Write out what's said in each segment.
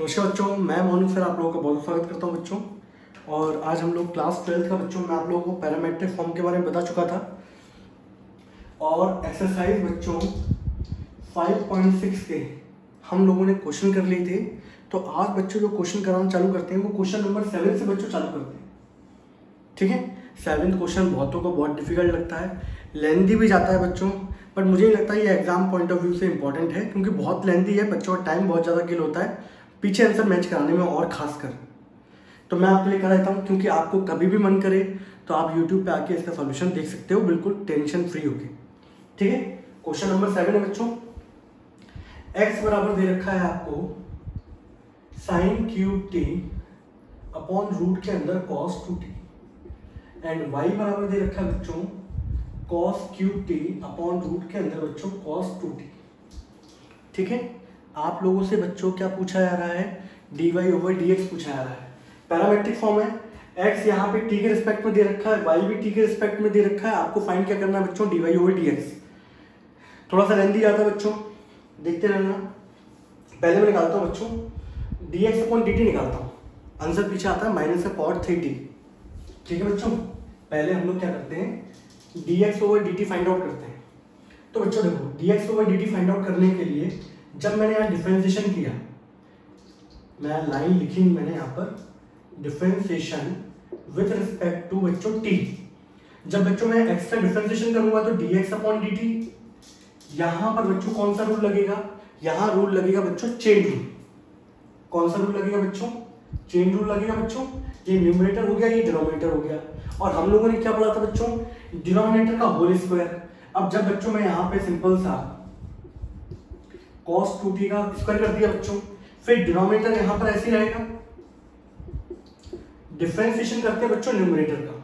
नमस्कार बच्चों, मैं मोनू सर आप लोगों का बहुत स्वागत करता हूँ बच्चों। और आज हम लोग क्लास ट्वेल्थ का बच्चों, मैं आप लोगों को पैरामेट्रिक फॉर्म के बारे में बता चुका था। और एक्सरसाइज बच्चों 5.6 के हम लोगों ने क्वेश्चन कर लिए थे। तो आज बच्चों जो क्वेश्चन कराना चालू करते हैं, वो क्वेश्चन नंबर सेवन से बच्चों चालू करते हैं। ठीक है? सेवन्थ क्वेश्चन बहुतों को बहुत डिफ़िकल्ट लगता है। लेंदी भी जाता है बच्चों बट मुझे नहीं लगता ये एग्ज़ाम पॉइंट ऑफ़ व्यू से इंपॉर्टेंट है, क्योंकि बहुत लेंदी है बच्चों का टाइम बहुत ज़्यादा किल होता है। पीछे आंसर मैच कराने में और खास कर तो मैं आपके लिए कराता हूँ, क्योंकि आपको कभी भी मन करे तो आप यूट्यूब पे आके इसका सॉल्यूशन देख सकते हो, बिल्कुल टेंशन फ्री होके। ठीक है? क्वेश्चन नंबर सेवन है बच्चों। एक्स बराबर दे रखा है आपको sine cube t upon root के अंदर cos two t and y बराबर दे रखा है बच्चों cos cube t upon root के अंदर बच्चों कॉस टू टी ठीक है? आप लोगों से बच्चों क्या पूछा जा रहा है? D y over d x पूछा जा रहा है। पैरामेट्रिक फॉर्म है। एक्स यहाँ पे टी के रिस्पेक्ट में दे रखा है वाई भी टी के रिस्पेक्ट में दे रखा है। आपको फाइंड क्या करना है बच्चों? D y over d x थोड़ा सा लेंदी आता है बच्चों। देखते रहना। पहले मैं निकालता हूँ बच्चों। D x upon d t निकालता हूँ। आंसर पीछे आता है माइनस है पॉट थ्री टी ठीक है बच्चों? पहले हम लोग क्या करते हैं? D x over d t find out करते हैं। तो बच्चों देखो d x over d t find out करने के लिए जब मैंने यहाँ डिफ्रेंसिएशन किया, मैं लाइन लिखी मैंने यहाँ पर डिफ्रेंसिएशन विथ रिस्पेक्ट टू बच्चों टी जब बच्चों मैं एक्स का डिफ्रेंसिएशन करूँगा तो d x upon d t यहाँ पर बच्चों कौन सा रूल लगेगा? यहाँ रूल लगेगा बच्चों चेन रूल कौन सा रूल लगेगा बच्चों? चेन रूल लगेगा बच्चों। ये न्यूमरेटर हो गया, ये डिनोमिनेटर हो गया। और हम लोगों ने क्या पढ़ा था बच्चों? डिनोमिनेटर का होल स्क्वायर अब जब बच्चों मैं यहाँ पे सिंपल सा कॉस टू टी का स्क्वायर कर दिया बच्चों। फिर डिनोमिनेटर यहाँ पर ऐसे रहेगा। डिफ्रेंसिएशन करते हैं बच्चों न्यूमरेटर का।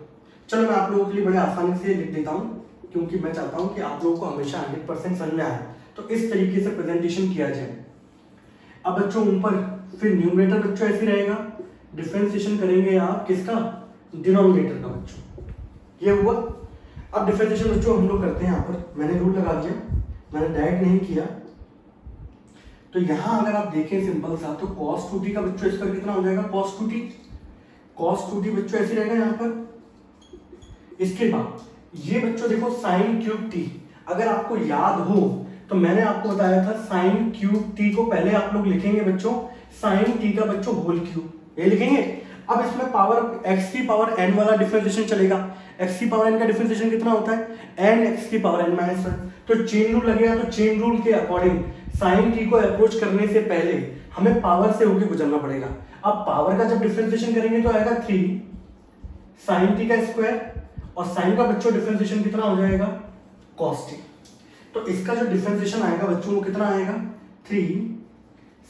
चलो मैं आप लोगों के लिए बड़े आसानी से लिख देता हूँ, क्योंकि मैं चाहता हूँ कि आप लोगों को हमेशा 100 परसेंट समझ में आए। तो इस तरीके से प्रेजेंटेशन किया जाए। अब बच्चों ऊपर, फिर न्यूमरेटर बच्चों ऐसे रहेगा। डिफ्रेंसिएशन करेंगे आप किसका? डिनोमिनेटर का बच्चों। ये हुआ। अब डिफ्रेंसिएशन बच्चों हम लोग करते हैं यहाँ पर। मैंने रूल लगा दिया। मैंने डायरेक्ट नहीं किया। तो यहाँ अगर आप देखें सिंपल सा तो कॉस टू टी का बच्चों इसका कितना हो जाएगा? Cos two t cos two t बच्चों ऐसे रहेगा यहाँ पर। इसके बाद, ये बच्चों देखो साइन क्यूब टी अगर आपको याद हो तो मैंने आपको बताया था साइन क्यूब टी को पहले आप लोग लिखेंगे बच्चों साइन टी का बच्चों होल क्यूब ये लिखेंगे? अब इसमें पावर एक्स की पावर एन वाला डिफरेंशिएशन चलेगा। एक्स की पावर एन का डिफरेंशिएशन कितना होता है? एन एक्स की पावर एन माइनस तो चेन रूल लगेगा तो चेन रूल के अकॉर्डिंग साइन टी को अप्रोच करने से पहले हमें पावर से होकर गुजरना पड़ेगा। अब पावर का जब डिफ्रेंसिएशन करेंगे तो आएगा थ्री साइन टी का स्क्वायर और साइन का बच्चों डिफ्रेंसिएशन कितना हो जाएगा? Cos t. तो इसका जो डिफ्रेंसिएशन आएगा बच्चों को कितना आएगा? थ्री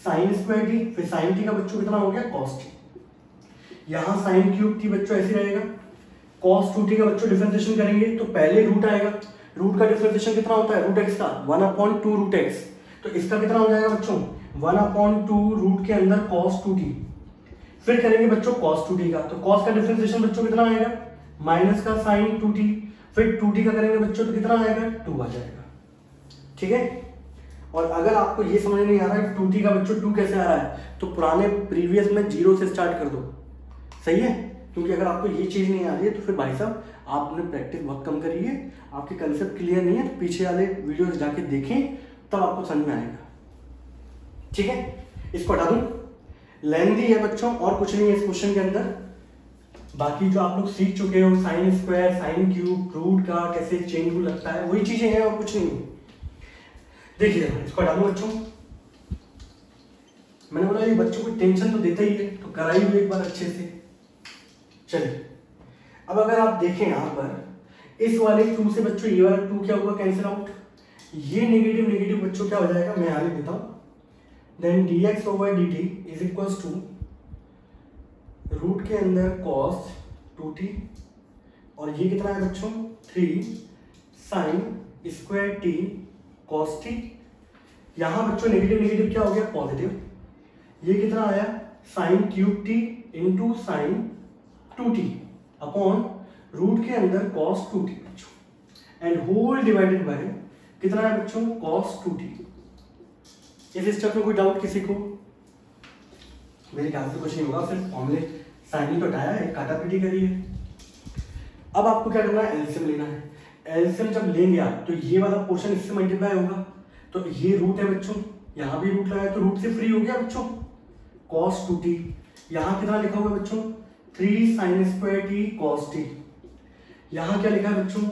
साइन स्क्वायर टी, फिर साइन टी का बच्चों कितना हो गया? Cos t. यहाँ साइन क्यूब टी बच्चों ऐसे रहेगा। कॉस टू टी का बच्चों डिफ्रेंसिएशन करेंगे तो पहले रूट आएगा। रूट का डिफ्रेंसिएशन कितना होता है? रूट एक्स का। One upon two root x तो इसका कितना हो जाएगा बच्चों? वन अपॉन टू रूट के अंदर कॉस टू टी फिर करेंगे बच्चों कॉस टू टी का। तो कॉस का डिफ्रेंसिएशन बच्चों कितना आएगा? माइनस का साइन टू टी फिर टू टी का करेंगे बच्चों तो कितना आएगा? टू आ जाएगा। ठीक है? और अगर आपको ये समझ नहीं आ रहा है टू टी का बच्चों टू कैसे आ रहा है तो पुराने प्रीवियस में ज़ीरो से स्टार्ट कर दो। सही है? क्योंकि अगर आपको ये चीज़ नहीं आ रही है तो फिर भाई साहब, आपने प्रैक्टिस बहुत कम करी है। आपके कंसेप्ट क्लियर नहीं है तो पीछे वाले वीडियो जाके देखें। तब आपको समझ में आएगा। ठीक है? इसको हटा दू। लेंदी है बच्चों, और कुछ नहीं है इस क्वेश्चन के अंदर। बाकी जो आप लोग सीख चुके हो sine square sine cube root का, कैसे चेंज रूल लगता है, वही चीज़ें हैं और कुछ नहीं है। देखिए, इसको हटा दू बच्चों। मैंने बोला, ये बच्चों को टेंशन तो देता ही है तो कराई हुई एक बार अच्छे से। चलिए, अब अगर आप देखें यहाँ पर, इस वाले टू से बच्चों, ये वाला टू क्या हुआ कैंसिल आउट ये नेगेटिव नेगेटिव बच्चों क्या हो जाएगा? मैं आगे देता हूँ। Then d x over d t is equal to root के अंदर कॉस टू टी और ये कितना है बच्चों? Three sine square t cos t यहाँ बच्चों नेगेटिव नेगेटिव क्या हो गया? पॉजिटिव ये कितना आया? Sine cube t into sine two t upon root के अंदर कॉस टू टी बच्चों। एंड होल डिवाइडेड बाय कितना है बच्चों कॉस टू टी इस स्टेप में कोई डाउट किसी को? मेरे ख्याल से कुछ नहीं होगा, सिर्फ़ फॉर्मूले साइन ही तो हटाया है, काटा पीटी करी है। अब आपको क्या करना है? एल्सियम लेना है। एल्सियम जब लेंगे आप तो ये वाला पोर्शन इससे मल्टीप्लाई होगा। तो ये रूट है बच्चों, यहाँ भी रूट लगाया तो रूट से फ्री हो गया बच्चों। कॉस टू टी यहाँ कितना लिखा हुआ है बच्चों? Three sine square t cos t यहाँ क्या लिखा है बच्चों?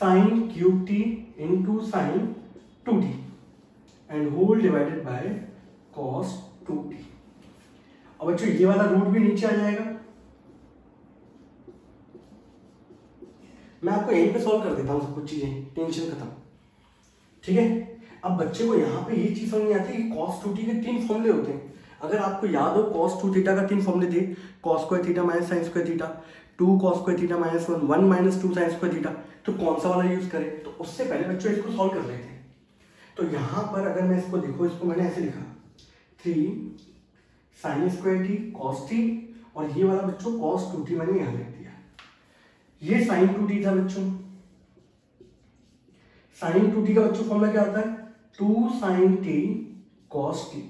Sine cube t into sine two t and whole divided by cos two t अब बच्चों, ये वाला रूट भी नीचे आ जाएगा। मैं आपको यहीं पे सॉल्व कर देता हूँ सब कुछ चीज़ें टेंशन खत्म। ठीक है? अब बच्चे को यहाँ पे ये चीज़ समझ नहीं आती कि टू टी के तीन फॉर्मूले होते हैं। अगर आपको याद हो कॉस टू थीटा का तीन फॉर्मूले थे cos square theta minus sine square theta two cos square theta minus one one minus two sine square theta तो कौन सा वाला यूज़ करें? तो उससे पहले बच्चों इसको सॉल्व कर लेते हैं। तो यहाँ पर अगर मैं इसको देखो, इसको मैंने ऐसे लिखा। Three sine square t cos t और ये वाला बच्चों कॉस टू टी मैंने यहाँ लिख दिया। ये साइन टू टी था बच्चों। साइन टू टी का बच्चों फॉर्मूला क्या होता है? Two sine t cos t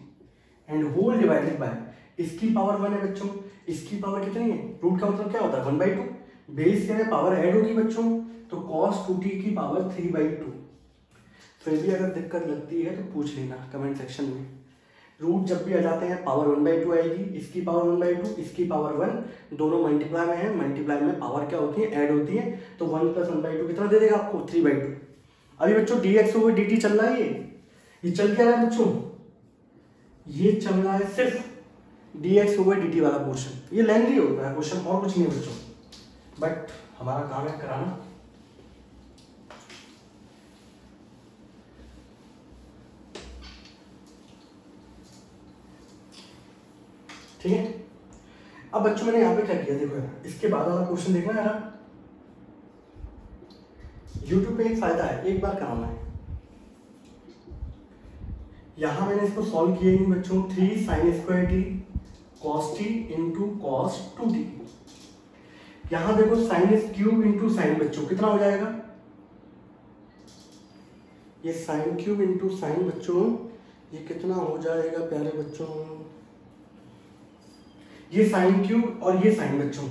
and whole divided by इसकी पावर वन है बच्चों। इसकी पावर कितनी है? रूट का मतलब क्या होता है? वन बाई टू बेस क्या है पावर ऐड होगी बच्चों तो कॉस टू टी की पावर थ्री बाई टू फिर भी अगर दिक्कत लगती है तो पूछ लेना कमेंट सेक्शन में. रूट जब भी आ जाते हैं पावर वन बाई टू आएगी. इसकी पावर वन बाई टू इसकी पावर वन दोनों मल्टीप्लाई में है. मल्टीप्लाई में पावर क्या होती है? ऐड होती है. तो one plus one by two कितना दे देगा आपको? थ्री बाई टू अभी बच्चों d x over d t चल रहा है ये. ये चल क्या रहा है बच्चों? ये चल रहा है सिर्फ़ डी एक्स ओवर डी वाला पोर्शन ये लेंथी होता है क्वेश्चन और कुछ नहीं बच्चों। बट हमारा काम है कराना। ठीक है? अब बच्चों मैंने यहाँ पे क्या किया, देखो यार, इसके बाद वाला क्वेश्चन देखना यार यूट्यूब पे एक फ़ायदा है, एक बार कराना है। यहाँ मैंने इसको सॉल्व किया इन बच्चों। Three sine square t t into cos two t यहाँ देखो साइन क्यूब इंटू साइन बच्चों, कितना हो जाएगा? ये साइन क्यूब इंटू साइन बच्चों, ये कितना हो जाएगा प्यारे बच्चों? ये साइन क्यूब और ये साइन बच्चों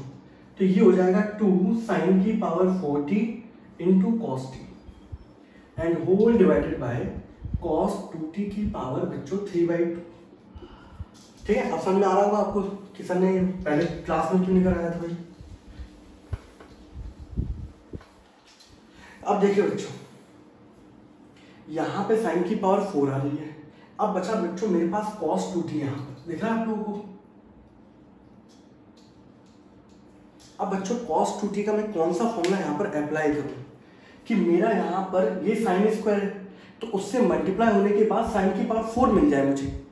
तो ये हो जाएगा टू साइन की power forty into cos t and whole divided by cos two t की पावर बच्चों थ्री बाई टू ठीक है, अब समझ में आ रहा होगा आपको कि सर ने पहले क्लास में क्यों नहीं कराया था भाई? अब देखिए बच्चों, यहाँ पे साइन की पावर फोर आ रही है। अब बचा बच्चों, मेरे पास कॉस टू टी यहाँ पर। दिख आप लोगों को? अब बच्चों कॉस टू टी का मैं कौन सा फॉर्मूला यहाँ पर अप्लाई करूँ? कि मेरा यहाँ पर ये साइन स्क्वायर है तो उससे मल्टीप्लाई होने के बाद साइन की पावर फोर मिल जाए मुझे।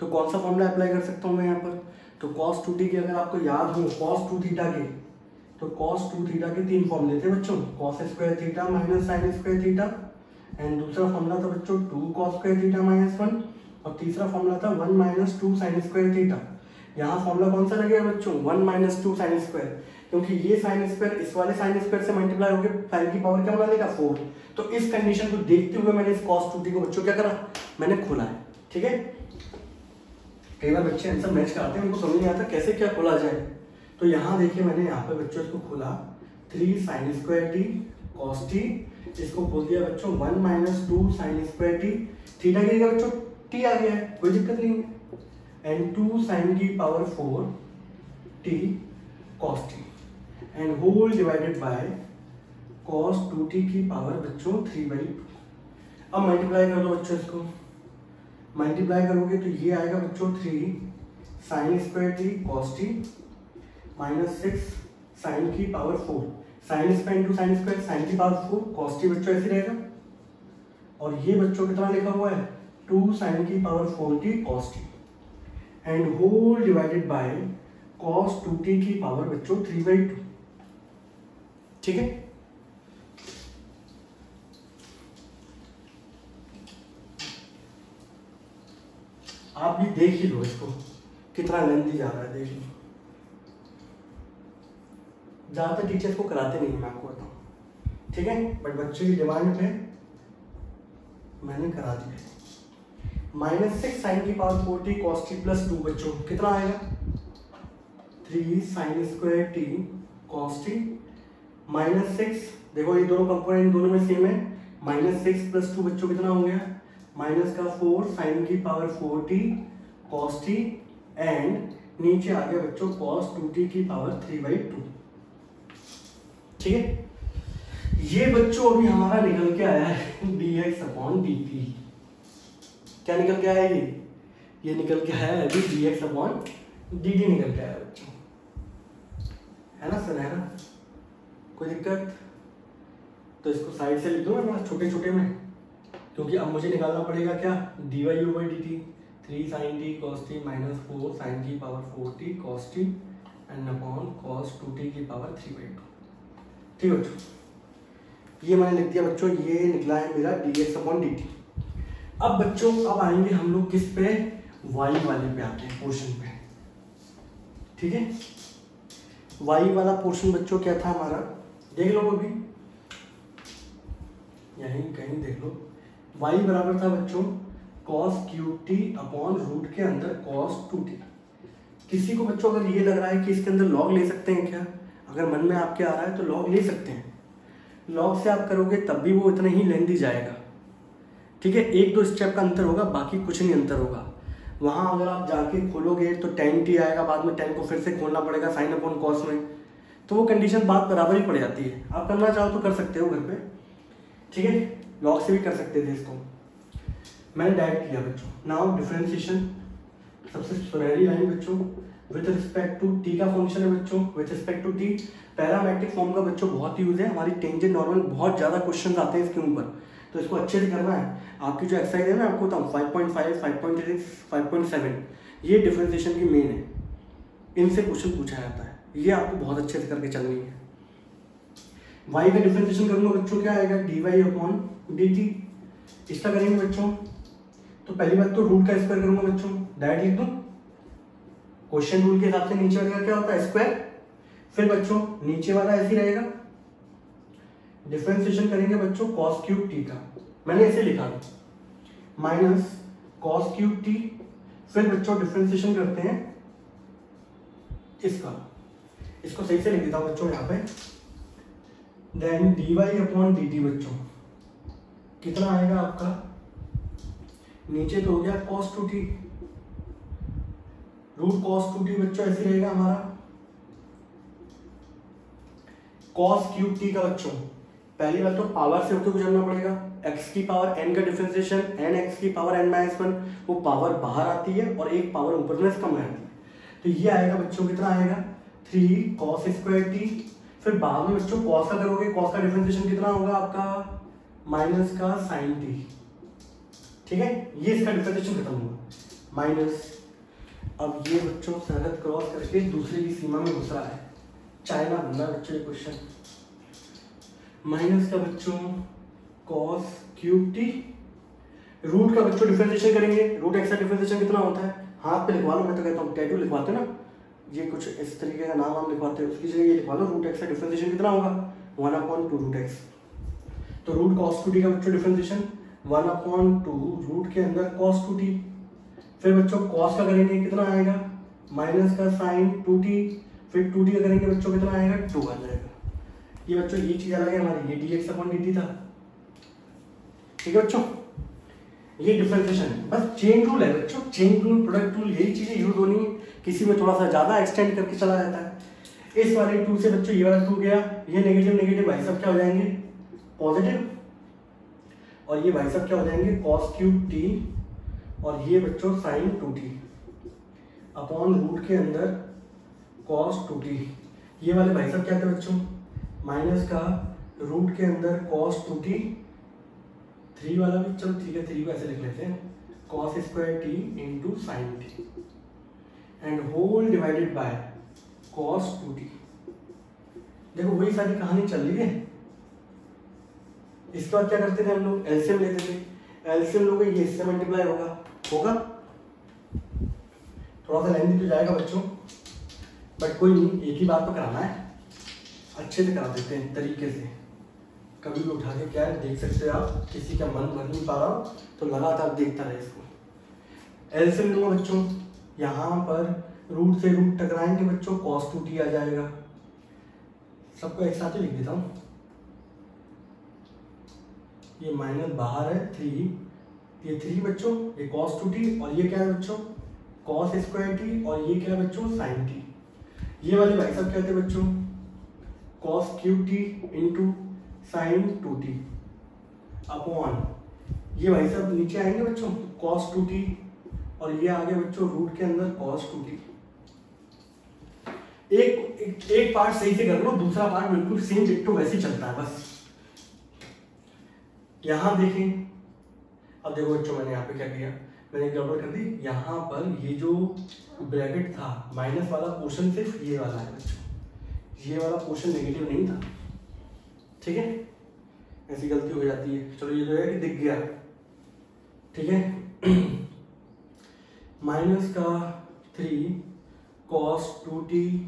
तो कौन सा फॉर्मूला अप्लाई कर सकता हूँ मैं यहाँ पर? तो कॉस टू टी के अगर आपको याद हो कॉस टू थीटा के तो कॉस टू थीटा के तीन फॉर्मूले थे बच्चों। Cos square theta minus sine square theta and दूसरा फॉर्मूला था बच्चों two cos square theta minus one और तीसरा फॉर्मूला था one minus two sine square theta यहाँ फॉर्मूला कौन सा लगेगा बच्चों? One minus two sine square क्योंकि ये साइन स्क्वायर इस वाले साइन स्क्वायर से मल्टीप्लाई होकर साइन की पावर क्या बना देगा? फोर तो इस कंडीशन को देखते हुए मैंने इस कॉस टू टी को बच्चों क्या करा? मैंने खोला है, ठीक है? कई बार बच्चे आंसर मैच कराते हैं, उनको समझ नहीं आता कैसे क्या खोला जाए। तो यहाँ देखिए मैंने यहाँ पे बच्चों इसको खोला। Three sine square t cos t इसको खोल दिया बच्चों। One minus two sine square t theta गिरेगा बच्चों। टी आ गया है, कोई दिक्कत नहीं। है एंड टू साइन की power four t cos t and whole divided by cos two t की पावर बच्चों थ्री बाई अब मल्टीप्लाई कर दो बच्चों इसको। मल्टीप्लाई करोगे तो ये आएगा बच्चों three sine square t cos t minus six sine की power four sine square into sine square sine की पावर फोर कॉस टी बच्चों ऐसे रहेगा। और ये बच्चों कितना लिखा हुआ है? टू साइन की power four t cos t and whole divided by cos two t की पावर बच्चों थ्री बाई टू ठीक है? आप भी देख ही लो इसको। कितना लेंथी जा रहा है, देख लो। ज़्यादातर टीचर्स को कराते नहीं मैं आपको बताऊँ। ठीक है? बट बच्चों की डिमांड पे मैंने करा दिया माइनस सिक्स साइन की power four t cos t plus two बच्चों, कितना आएगा? Three sine square t cos t minus six देखो ये दोनों कंपोनेंट दोनों में सेम है। माइनस सिक्स प्लस टू बच्चों कितना हो गया माइनस का फोर, साइन की power four t cos t and नीचे आ गया बच्चों कॉस टू टी की पावर थ्री बाई टू ठीक है? ये बच्चों अभी हमारा निकल के आया है d x upon d t क्या निकल के आया ये? ये निकल के आया अभी d x upon d d निकल के आया बच्चों। है ना सर है ना कोई दिक्कत? तो इसको साइड से लिख दो ना छोटे छोटे में? क्योंकि अब मुझे निकालना पड़ेगा क्या? D y u by d t three sine t cos t minus four sine की power four t cos t and upon cos two t की पावर थ्री बाई टू ठीक है बच्चों? ये मैंने लिख दिया बच्चों, ये निकला है मेरा d x upon d t अब बच्चों, अब आएँगे हम लोग किस पे? वाई वाले पे आते हैं पोर्शन पे। ठीक है? वाई वाला पोर्शन बच्चों क्या था हमारा? देख लो अभी यहीं कहीं देख लो। वाई बराबर था बच्चों cos cube t upon root के अंदर कॉस टू टी किसी को बच्चों अगर ये लग रहा है कि इसके अंदर लॉग ले सकते हैं क्या? अगर मन में आपके आ रहा है तो लॉग ले सकते हैं। लॉग से आप करोगे तब भी वो इतना ही लेंदी जाएगा। ठीक है, एक दो स्टेप का अंतर होगा, बाकी कुछ नहीं अंतर होगा। वहाँ अगर आप जाके खोलोगे तो टेन टी आएगा, बाद में टेन को फिर से खोलना पड़ेगा साइन अपॉन कॉस में। तो वो कंडीशन बात बराबर ही पड़ जाती है। आप करना चाहो तो कर सकते हो घर पे। ठीक है? लॉग से भी कर सकते थे इसको। मैंने डायरेक्ट किया बच्चों। नाउ डिफ्रेंसिएशन सबसे सुनहरी लाइन बच्चों विथ रिस्पेक्ट टू टी का फ़ंक्शन है बच्चों with respect to t parametric form का बच्चों बहुत यूज़ है। हमारी टेंजेंट नॉर्मल बहुत ज़्यादा क्वेश्चन आते हैं इसके ऊपर। तो इसको अच्छे से करना है। आपकी जो एक्सरसाइज है ना, आपको बताऊँ five point five five point six five point seven ये डिफ्रेंसिएशन की मेन है। इनसे क्वेश्चन पूछा जाता है। ये आपको बहुत अच्छे से करके चलनी है। वाई का डिफ्रेंसिएशन करूँगा, बच्चों, क्या आएगा? D y upon d t इसका करेंगे बच्चों। तो पहली बात तो रूट का स्क्वायर करूँगा बच्चों। डायरेक्ट लिख दो? क्वेश्चन रूल के हिसाब से नीचे वाले क्या होता है? स्क्वायर फिर बच्चों, नीचे वाला ऐसे ही रहेगा। डिफ्रेंसिएशन करेंगे बच्चों कॉस क्यूब टी का। मैंने ऐसे लिखा माइनस कॉस क्यूब टी फिर बच्चों डिफ्रेंसिएशन करते हैं। इसका। इसको सही से लिख देता हूँ बच्चों यहाँ पे। Then d y upon d t बच्चों, कितना आएगा आपका? नीचे तो हो गया cos two t root cos two t बच्चों, ऐसे रहेगा हमारा। कॉस क्यूब टी का बच्चों, पहली बात तो पावर से होकर गुजरना पड़ेगा। एक्स की पावर एन का डिफरेंशिएशन एन एक्स की पावर एन माइनस वन वो पावर बाहर आती है और एक पावर ऊपर में कम रहती है। तो ये आएगा बच्चों, कितना आएगा? थ्री कॉस स्क्वायर टी फिर बाद में बच्चों कॉस का करोगे कॉस का डिफरेंशिएशन कितना होगा आपका? माइनस का साइन टी ठीक है? ये इसका डिफरेंशिएशन खत्म हुआ माइनस। अब ये बच्चों सरहद क्रॉस करके दूसरे की सीमा में घुस रहा है। चाइना बनना बच्चों ये क्वेश्चन माइनस का बच्चों कॉस क्यूब टी रूट का बच्चों डिफरेंशिएशन करेंगे। रूट एक्स का डिफरेंशिएशन कितना होता है? हाथ पे लिखवा लो, मैं तो कहता हूँ टैटू लिखवाते ना? ये कुछ इस तरीके का नाम हम लिखवाते हैं, उसकी जगह ये लिखवा लो रूट एक्स का डिफरेंशिएशन कितना होगा? One upon two root x तो रूट कॉस टू टी का बच्चों differentiation one upon two root के अंदर कॉस टू टी फिर बच्चों कॉस का करेंगे कितना आएगा? माइनस का साइन टू टी फिर टू टी का करेंगे बच्चों कितना आएगा? टू आ जाएगा. ये बच्चों, ये चीज़ अलग है हमारी, ये d x upon d t था. ठीक है बच्चों? ये डिफरेंशिएशन है। बस चेन रूल है, बच्चों चेन रूल प्रोडक्ट रूल यही चीज़ें यूज़ होनी है किसी में थोड़ा सा ज़्यादा एक्सटेंड करके चला जाता है। इस वाले टू से बच्चों, ये वाला टू गया, ये नेगेटिव नेगेटिव भाई सब क्या हो जाएँगे? पॉजिटिव और ये भाई सब क्या हो जाएँगे? कॉस क्यूब टी और ये बच्चों sine two t upon root के अंदर कॉस टू टी ये वाले भाई सब क्या थे बच्चों? माइनस का रूट के अंदर कॉस टू टी थ्री वाला भी, चलो ठीक है, थ्री को ऐसे लिख लेते हैं। Cos square t into sine t and whole divided by cos two t देखो, वही सारी कहानी चल रही है। इसके बाद क्या करते थे हम लोग? एल्सियम लेते थे। एल्सियम लोग ये इससे मल्टीप्लाई होगा। होगा? थोड़ा सा लेंदी तो जाएगा बच्चों। बट कोई नहीं, एक ही बात तो कराना है। अच्छे से करा देते हैं, तरीके से। कभी भी उठा के क्या है, देख सकते हो आप, किसी का मन भर नहीं पा रहा हो तो लगातार देखता रहे इसको। एलसीएम लूँगा बच्चों, यहाँ पर रूट से रूट टकराएँगे बच्चों कॉस टू टी आ जाएगा। सबको एक साथ ही लिख देता हूँ। ये माइनस बाहर है थ्री ये थ्री बच्चों, ये कॉस टू टी और ये क्या है बच्चों? कॉस स्क्वायर टी और ये क्या है बच्चों? साइन टी ये वाले भाई साहब क्या थे बच्चों? Cos cube t into sine two t upon. ये भाई साहब नीचे आएँगे बच्चों कॉस टू टी और ये आ गया बच्चों रूट के अंदर कॉस टू टी। एक, एक एक पार्ट सही से कर लो दूसरा पार्ट बिल्कुल सेम डिक्टो वैसे चलता है बस। यहाँ देखें अब देखो बच्चों मैंने यहाँ पे क्या किया मैंने गड़बड़ कर दी यहाँ पर ये जो ब्रैकेट था माइनस वाला पोर्शन सिर्फ़ ये वाला है बच्चों। ये वाला पोर्शन नेगेटिव नहीं था। ठीक है? ऐसी गलती हो जाती है। चलो, ये जो है कि दिख गया। ठीक है? माइनस का three cos two t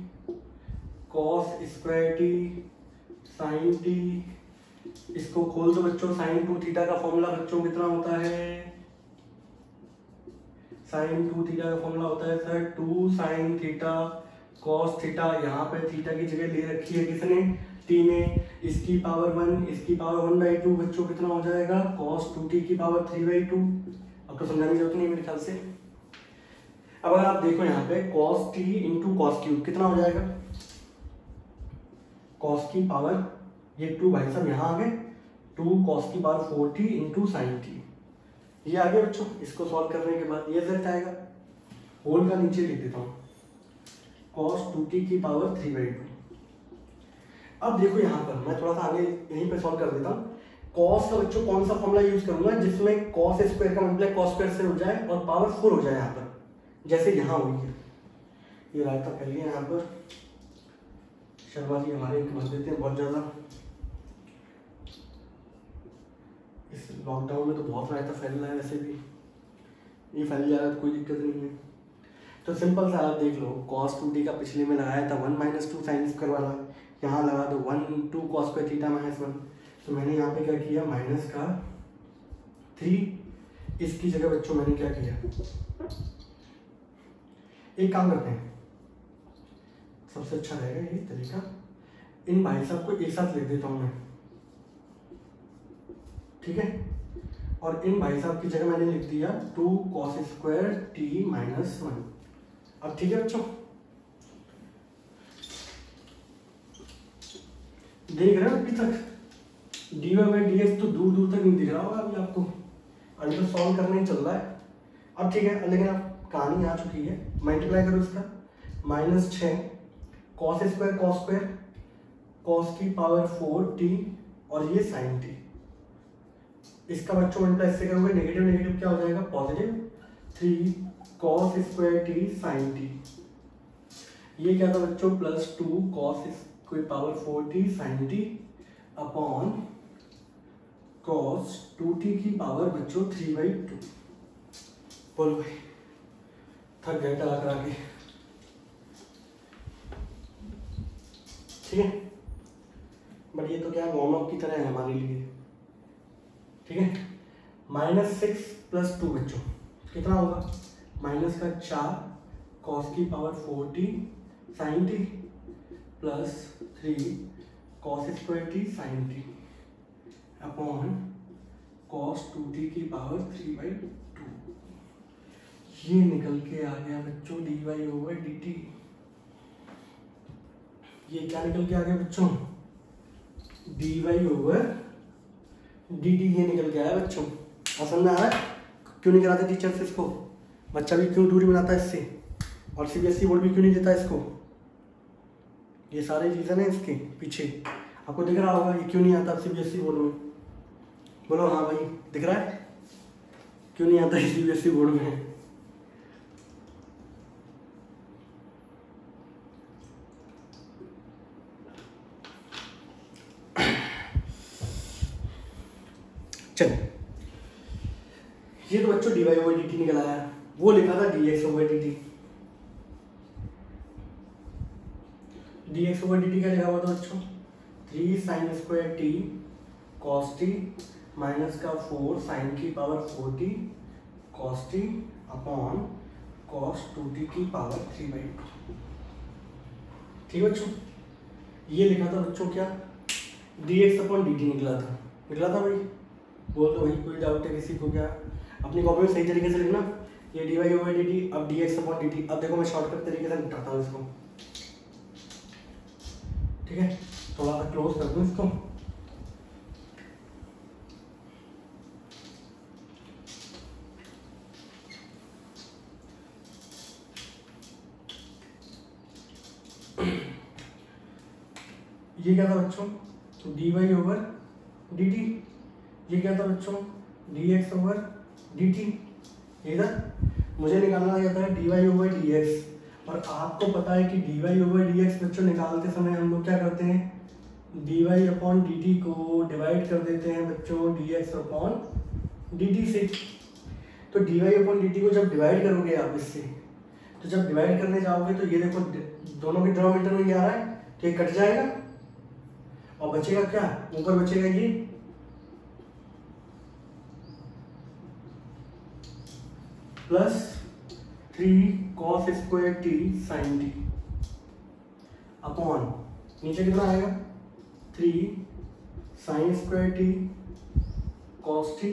cos square t, sine t, इसको खोल दो बच्चों। साइन टू थीटा का फॉर्मूला बच्चों कितना होता है? साइन टू थीटा का फॉर्मूला होता है sir two sine theta cos theta. यहाँ पे थीटा की जगह ले रखी है किसने? टी ने इसकी पावर वन इसकी पावर वन बाई टू बच्चों कितना हो जाएगा? कॉस टू टी की पावर थ्री बाई टू अब तो समझाने की ज़रूरत नहीं मेरे ख्याल से। अब अगर आप देखो यहाँ पे cos t into cos cube कितना हो जाएगा? कॉस की पावर ये टू भाई साहब यहाँ आ गए। टू कॉस की power four t into sine t ये आ गया बच्चों, इसको सॉल्व करने के बाद ये रिज़ल्ट आएगा। होल का नीचे लिख देता हूँ। कॉस टू टी की पावर थ्री बाई टू अब देखो यहाँ पर, मैं थोड़ा सा आगे यहीं पे सॉल्व कर देता हूँ। कॉस का बच्चों कौन सा फॉर्मूला यूज़ करूँगा, जिसमें कॉस स्क्वायर का मतलब कॉस स्क्वायर से हो जाए और पावर फोर हो जाए यहाँ पर, जैसे यहाँ हुई है ये रायता फैल गया यहाँ पर। शर्मा जी हमारे भर देते हैं बहुत ज़्यादा। इस लॉकडाउन में तो बहुत रायता फैल रहा है वैसे भी। ये फैल जाएगा तो कोई दिक्कत नहीं है। तो सिंपल सा आप देख लो कॉस टू टी का पिछले में लगाया था one minus two sine square वाला। यहाँ लगा दो one two cos square theta minus one तो मैंने यहाँ पे क्या किया? माइनस का थ्री इसकी जगह बच्चों मैंने क्या किया? एक काम करते हैं। सबसे अच्छा रहेगा ये तरीका। इन भाई साहब को एक साथ लिख देता हूँ मैं। ठीक है? और इन भाई साहब की जगह मैंने लिख दिया two cos square t minus one अब ठीक है बच्चों? देख रहे हो अभी तक? D y by d x तो दूर दूर तक नहीं दिख रहा होगा अभी आपको। अभी तो सॉल्व करने ही चल रहा है। अब ठीक है, लेकिन अब कहानी आ चुकी है। मल्टीप्लाई करो इसका। माइनस छ cos square cos square cos की पावर फोर टी और ये साइन टी इसका बच्चों मल्टीप्लाई इससे करोगे नेगेटिव नेगेटिव क्या हो जाएगा? Positive three cos square t sine t ये क्या था बच्चों? प्लस टू कॉस कोई power four t sine t upon cos two t की पावर बच्चों थ्री बाई टू बोलो भाई। थक गए करा करा के। ठीक है? बट ये तो क्या वार्म अप की तरह है हमारे लिए। ठीक है? माइनस सिक्स प्लस टू बच्चों। कितना होगा? माइनस का चार कॉस की power four t sine t plus three cos square t sine t upon cos two t की पावर थ्री बाई टू ये निकल के आ गया बच्चों d y over d t ये क्या निकल के आ गया बच्चों? D y over d t ये निकल के आया बच्चों। पसंद आ रहा है क्यों नहीं कराते टीचर्स इसको? बच्चा भी क्यों दूरी बनाता है इससे? और C B S E board भी क्यों नहीं देता इसको? ये सारे रीज़न है इसके पीछे। आपको दिख रहा होगा ये क्यों नहीं आता C B S E board में? बोलो हाँ भाई, दिख रहा है? क्यों नहीं आता C B S E board में? ये तो बच्चों d y over d t निकल आया। वो लिखा था d x over d t d x over d t क्या लिखा हुआ था बच्चों three sine square t cos t minus का फोर साइन की power four t cos t upon cos two t की पावर थ्री बाई टू ठीक है बच्चों? ये लिखा था बच्चों क्या? D x upon d t निकला था। निकला था भाई? बोल दो भाई, कोई डाउट है किसी को क्या? अपनी कॉपी में सही तरीके से लिखना। ये d y over d t अब d x upon d t अब देखो मैं शॉर्टकट तरीके से निपटाता हूँ इसको। ठीक है? थोड़ा सा क्लोज कर दूँ इसको। ये क्या था बच्चों? D y over d t ये क्या था बच्चों? D x over d t इधर? मुझे निकालना जाता है d y over d x और आपको पता है कि d y over d x बच्चों निकालते समय हम लोग क्या करते हैं? D y upon d t को डिवाइड कर देते हैं बच्चों d x upon d t से। तो d y upon d t को जब डिवाइड करोगे आप इससे तो जब डिवाइड करने जाओगे तो ये देखो, दोनों के डिनोमीटर में ये आ रहा है? तो ये कट जाएगा। और बचेगा क्या? ऊपर बचेगा ये। Plus three cos square t sine t upon नीचे कितना आएगा? Three sine square t cos t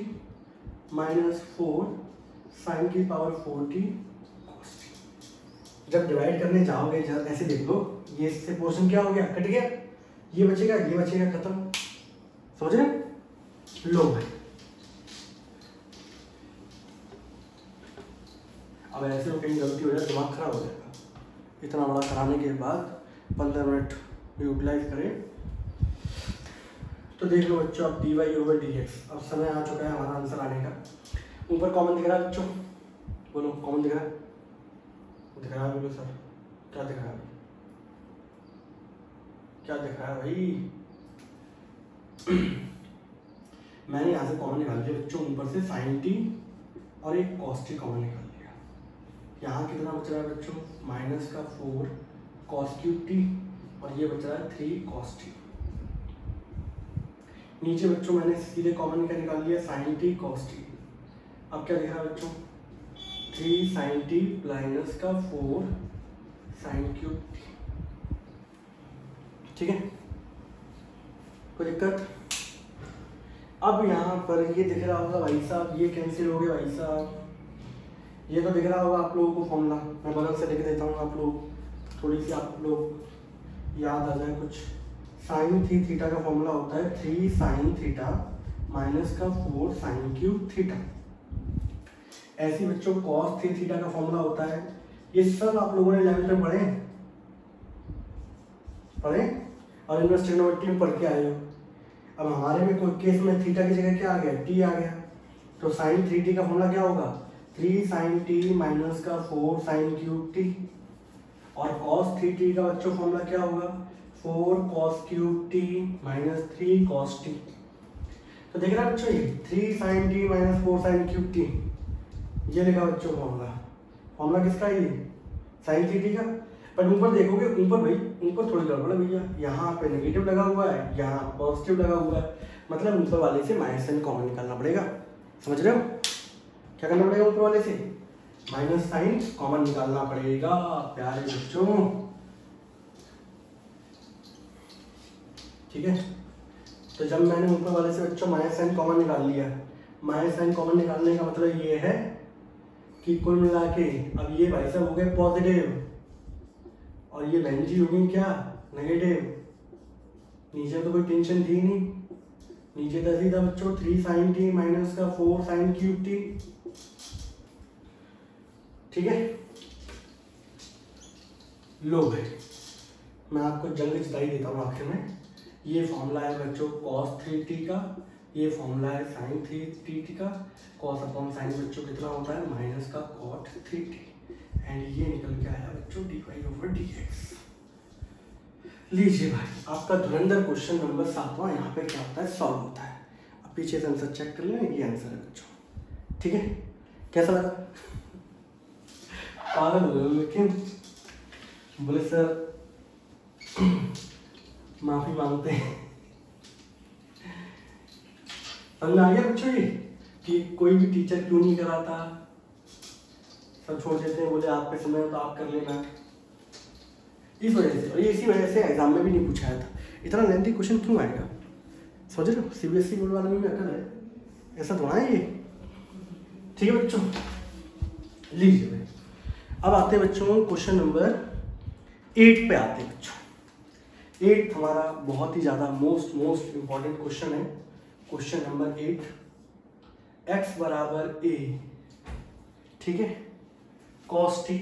minus four sine की power four t cos t जब डिवाइड करने जाओगे, जब ऐसे देख लो, ये इससे पोर्शन क्या हो गया? कट गया। ये बचेगा ये बचेगा, खत्म। समझ? लो भाई। अब ऐसे में कहीं गलती हो जाए, दिमाग खराब हो जाएगा। इतना बड़ा कराने के बाद पंद्रह मिनट यूटिलाइज करें। तो देख लो बच्चों, अब d y over d x अब समय आ चुका है हमारा आंसर आने का। ऊपर कॉमन दिख रहा है बच्चों? बोलो कॉमन दिख रहा है? दिख रहा है बोलो सर। क्या दिख रहा है? क्या दिख रहा है भाई? मैंने यहाँ से कॉमन निकाल दिया बच्चों, ऊपर से साइन टी और एक कॉस्ट कॉमन निकाल यहाँ कितना बच रहा है बच्चों? माइनस का फोर कॉस क्यूब टी और ये बच रहा है थ्री कॉस टी नीचे बच्चों मैंने सीधे कॉमन का निकाल लिया साइन टी कॉस टी अब क्या दिख रहा है बच्चों? थ्री साइन टी माइनस का फोर साइन क्यूब टी ठीक है? कोई दिक्कत? अब यहाँ पर ये दिख रहा होगा भाई साहब, ये कैंसिल हो गया भाई साहब। ये तो दिख रहा होगा आप लोगों को फॉर्मूला मैं बगल से लिख देता हूँ आप लोग। थोड़ी सी आप लोग याद आ जाए कुछ। साइन थ्री थीटा का फॉर्मूला होता है थ्री साइन थीटा माइनस का फोर साइन क्यूब थीटा। ऐसे बच्चों कॉस थ्री थीटा का फॉर्मूला होता है। ये सब आप लोगों ने इलेवेंथ में पढ़े पढ़े? और इनवर्स में पढ़ के आए हो। अब हमारे में कोई केस में थीटा की जगह क्या आ गया? टी आ गया। तो साइन थ्री टी का फॉर्मूला क्या होगा? थ्री साइन टी माइनस का फोर साइन क्यूब टी और कॉस थ्री टी का बच्चों फॉर्मूला क्या होगा? Four cos cube t minus three cos t. तो देख रहा बच्चों three sine t minus four sine cube t. ये लिखा बच्चों फॉर्मूला। फॉर्मूला किसका ये? साइन थ्री टी का। पर ऊपर देखोगे, ऊपर भाई, ऊपर थोड़ी गड़बड़ भैया। यहाँ पे नेगेटिव लगा हुआ है, यहाँ पॉजिटिव लगा हुआ है। मतलब ऊपर वाले से माइनस साइन कॉमन निकालना पड़ेगा। समझ रहे हो? क्या करना पड़ेगा ऊपर वाले से? माइनस साइन कॉमन निकालना पड़ेगा, प्यारे बच्चों। ठीक है? तो जब मैंने ऊपर वाले से बच्चों माइनस साइन कॉमन निकाल लिया माइनस साइन कॉमन निकालने का मतलब ये है कि कुल मिला के अब ये भाई साहब हो गए पॉजिटिव और ये बहन जी हो गई क्या? नेगेटिव नीचे तो कोई टेंशन थी नहीं। नीचे दस ही था बच्चों थ्री साइन टी माइनस का फोर साइन क्यूब टी ठीक है? लो भाई, मैं आपको जल्दी जिताई देता हूँ आखिर में। ये फॉर्मूला है बच्चों कॉस थ्री टी का, ये फॉर्मूला है साइन थ्री टी टी का कॉस अपॉन साइन बच्चों कितना होता है? माइनस का कॉट थ्री टी एंड ये निकल के आया बच्चों d y over d x लीजिए भाई, आपका धुरंधर क्वेश्चन नंबर सातवां यहाँ पे क्या होता है? सॉल्व होता है। अब पीछे से आंसर चेक कर लें ये आंसर है बच्चों। ठीक है? कैसा लगा? पागल हो गए लेकिन बोले, सर, माफ़ी मांगते हैं। समझ आ गया ये कि कोई भी टीचर क्यों नहीं कराता? सब छोड़ देते हैं, बोले आपके समय तो आप कर लेना। इस वजह से, और ये इसी वजह से एग्ज़ाम में भी नहीं पूछाया था। इतना लेंथी क्वेश्चन क्यों आएगा? समझ रहे हो? C B S E board वालों में भी अकल है। ऐसा थोड़ा है ये। ठीक है बच्चों, लीजिए। भाई अब आते हैं बच्चों क्वेश्चन नंबर एट पे आते हैं बच्चों। एट हमारा बहुत ही ज़्यादा मोस्ट मोस्ट इंपॉर्टेंट क्वेश्चन है। क्वेश्चन नंबर एट एक्स बराबर ए ठीक है? Cos t